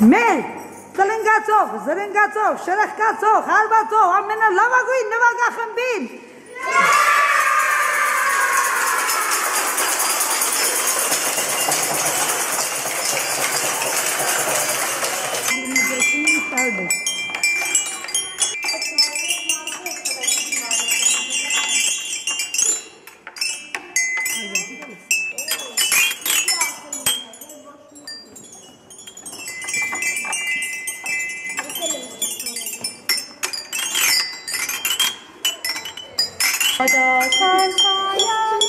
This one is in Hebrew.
מל! זלן גצוך, זלן גצוך, שלך גצוך, אלבא צוך, אמנה לא מגוין, נווה גחם בין! Yeah! 我的穿插呀。